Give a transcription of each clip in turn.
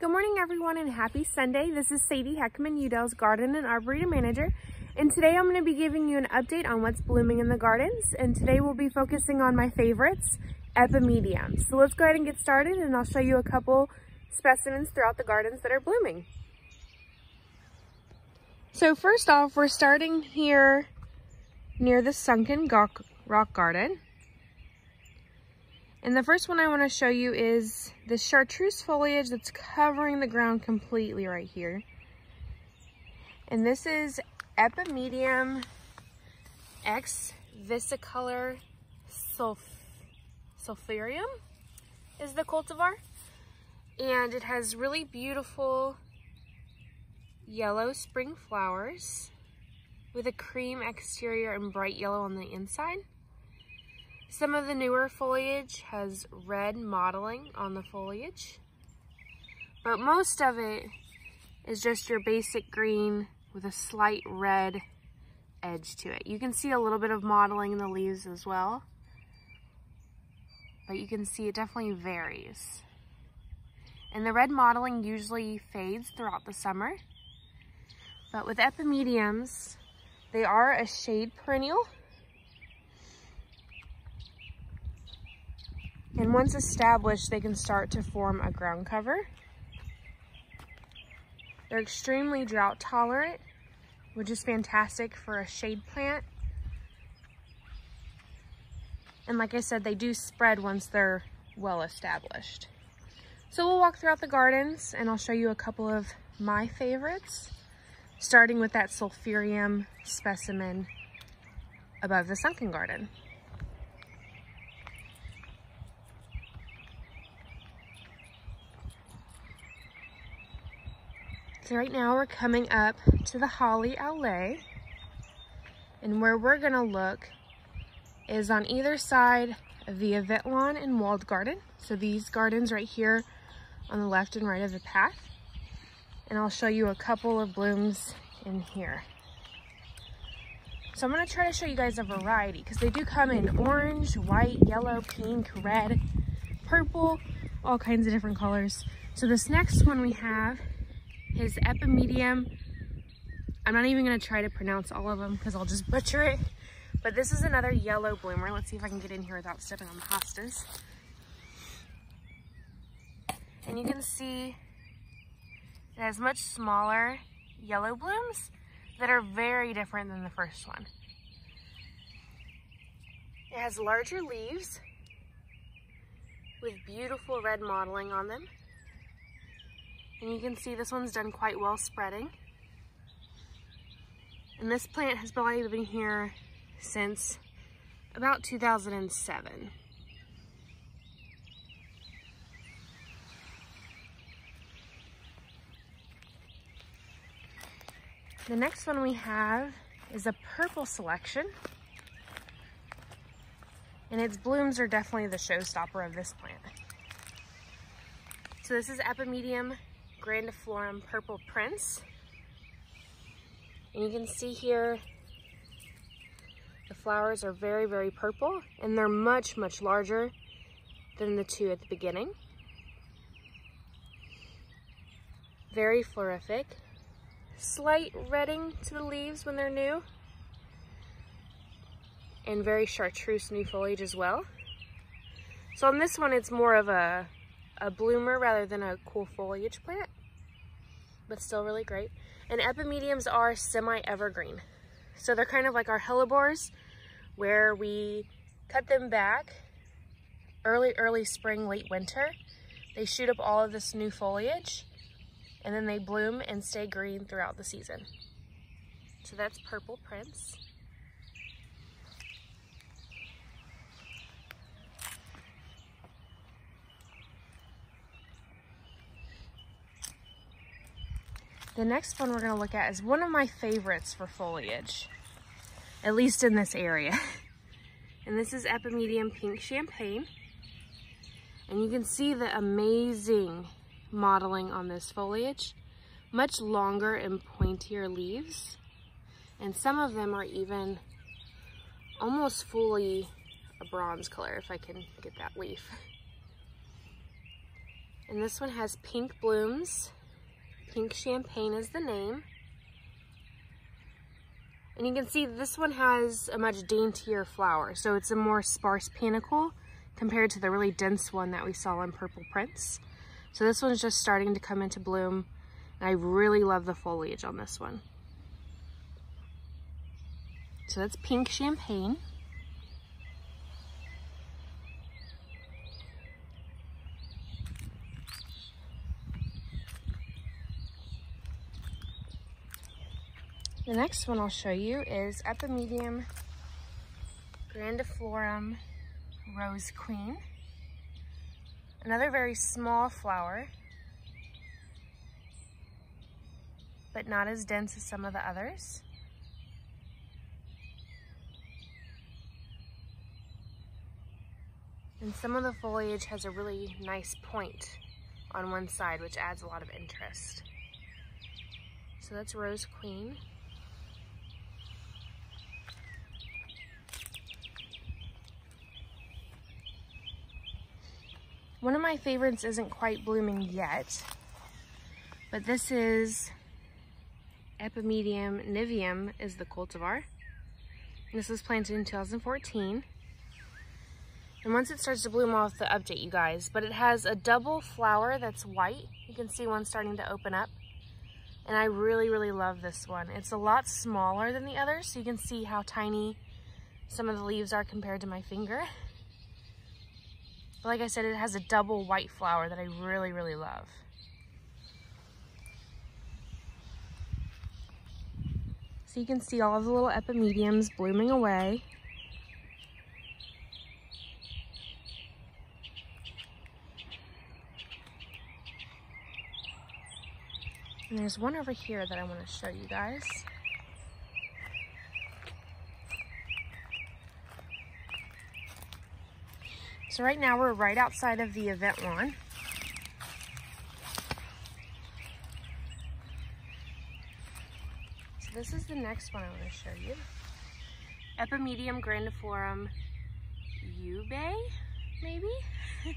Good morning everyone and happy Sunday. This is Sayde Heckman, Yew Dell's Garden and Arboretum Manager. And today I'm going to be giving you an update on what's blooming in the gardens. And today we'll be focusing on my favorites, epimediums. So let's go ahead and get started and I'll show you a couple specimens throughout the gardens that are blooming. So first off, we're starting here near the Sunken Rock Garden. And the first one I want to show you is the chartreuse foliage that's covering the ground completely right here. And this is Epimedium X versicolor Sulf Sulphureum is the cultivar. And it has really beautiful yellow spring flowers with a cream exterior and bright yellow on the inside. Some of the newer foliage has red mottling on the foliage, but most of it is just your basic green with a slight red edge to it. You can see a little bit of mottling in the leaves as well, but you can see it definitely varies. And the red mottling usually fades throughout the summer, but with epimediums, they are a shade perennial, And once established, they can start to form a ground cover. They're extremely drought tolerant, which is fantastic for a shade plant. And like I said, they do spread once they're well established. So we'll walk throughout the gardens and I'll show you a couple of my favorites, starting with that Sulphureum specimen above the sunken garden. So right now we're coming up to the Holly Allée. And where we're gonna look is on either side of the Event Lawn and Walled Garden. So these gardens right here on the left and right of the path. And I'll show you a couple of blooms in here. So I'm gonna try to show you guys a variety because they do come in orange, white, yellow, pink, red, purple, all kinds of different colors. So this next one we have his epimedium. I'm not even gonna try to pronounce all of them because I'll just butcher it. But this is another yellow bloomer. Let's see if I can get in here without stepping on the hostas. And you can see it has much smaller yellow blooms that are very different than the first one. It has larger leaves with beautiful red mottling on them. And you can see this one's done quite well spreading. And this plant has probably been here since about 2007. The next one we have is a purple selection. And its blooms are definitely the showstopper of this plant. So this is Epimedium grandiflorum purple prince. And you can see here the flowers are very, very purple and they're much, much larger than the two at the beginning. Very florific. Slight redding to the leaves when they're new. And very chartreuse new foliage as well. So on this one, it's more of a a bloomer rather than a cool foliage plant, but still really great. And epimediums are semi-evergreen. So they're kind of like our hellebores where we cut them back early, early spring, late winter. They shoot up all of this new foliage and then they bloom and stay green throughout the season. So that's Purple Prince. The next one we're gonna look at is one of my favorites for foliage, at least in this area. and this is Epimedium Pink Champagne. And you can see the amazing mottling on this foliage. Much longer and pointier leaves. And some of them are even almost fully a bronze color, if I can get that leaf. And this one has pink blooms. Pink champagne is the name. And you can see this one has a much daintier flower. So it's a more sparse panicle compared to the really dense one that we saw in Purple Prince. So this one's just starting to come into bloom. And I really love the foliage on this one. So that's pink champagne. The next one I'll show you is Epimedium grandiflorum rose queen. Another very small flower, but not as dense as some of the others. And some of the foliage has a really nice point on one side, which adds a lot of interest. So that's Rose Queen. One of my favorites isn't quite blooming yet, but this is Epimedium niveum is the cultivar. This was planted in 2014. And once it starts to bloom, I'll have to update you guys. But it has a double flower that's white. You can see one starting to open up. And I really, really love this one. It's a lot smaller than the others, so you can see how tiny some of the leaves are compared to my finger. But like I said, it has a double white flower that I really, really love. So you can see all of the little epimediums blooming away. And there's one over here that I want to show you guys. So right now we're right outside of the event lawn. So this is the next one I want to show you. Epimedium grandiflorum ube, maybe?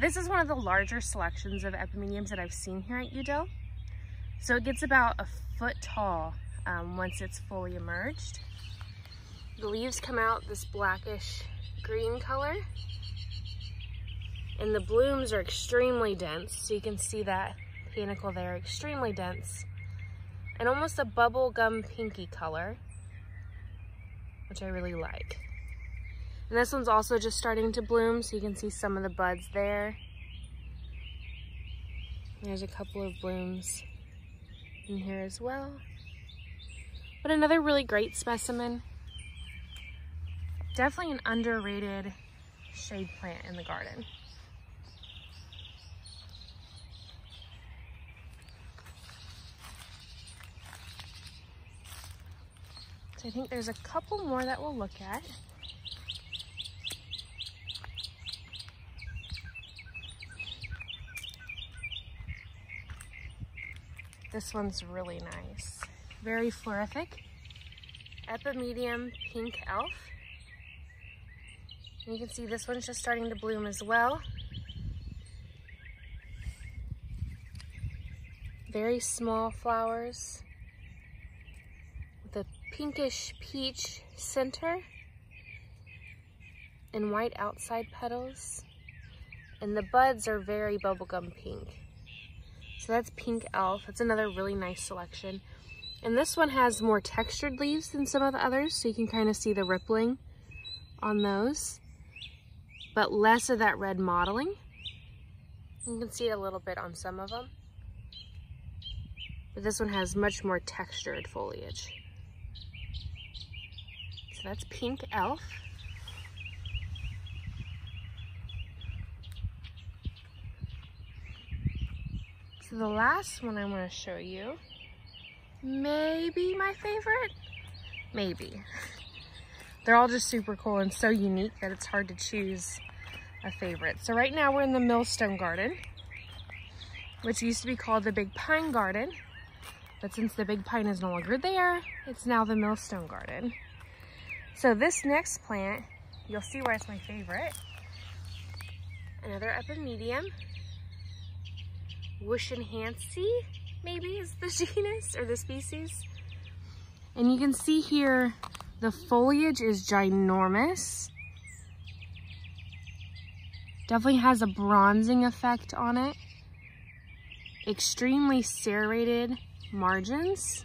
this is one of the larger selections of epimediums that I've seen here at Yew Dell. So it gets about a foot tall um, once it's fully emerged. The leaves come out this blackish green color and the blooms are extremely dense. So you can see that panicle there, extremely dense. And almost a bubble gum pinky color, which I really like. And this one's also just starting to bloom, so you can see some of the buds there. There's a couple of blooms in here as well. But another really great specimen. Definitely an underrated shade plant in the garden. I think there's a couple more that we'll look at. This one's really nice. Very florific. Epimedium Pink Elf. And you can see this one's just starting to bloom as well. Very small flowers pinkish peach center and white outside petals. And the buds are very bubblegum pink. So that's Pink Elf. That's another really nice selection. And this one has more textured leaves than some of the others, so you can kind of see the rippling on those. But less of that red mottling. You can see it a little bit on some of them. But this one has much more textured foliage that's Pink Elf. So the last one I want to show you, maybe my favorite? Maybe. They're all just super cool and so unique that it's hard to choose a favorite. So right now we're in the Millstone Garden, which used to be called the Big Pine Garden. But since the Big Pine is no longer there, it's now the Millstone Garden. So this next plant, you'll see why it's my favorite. Another epimedium. wushanense, maybe is the genus or the species. And you can see here, the foliage is ginormous. Definitely has a bronzing effect on it. Extremely serrated margins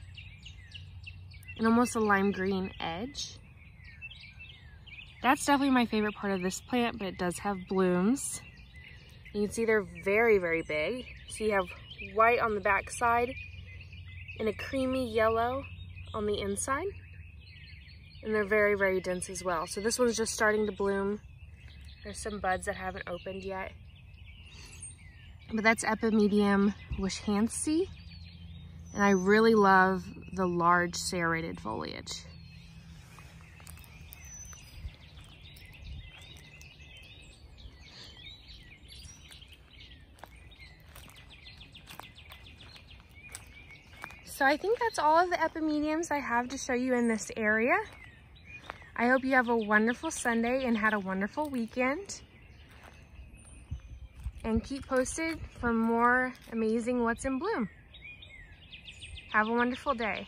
and almost a lime green edge. That's definitely my favorite part of this plant, but it does have blooms. You can see they're very, very big. So you have white on the back side and a creamy yellow on the inside. And they're very, very dense as well. So this one's just starting to bloom. There's some buds that haven't opened yet. But that's Epimedium wushanense. And I really love the large serrated foliage. So I think that's all of the epimediums I have to show you in this area. I hope you have a wonderful Sunday and had a wonderful weekend. And keep posted for more amazing What's in Bloom. Have a wonderful day.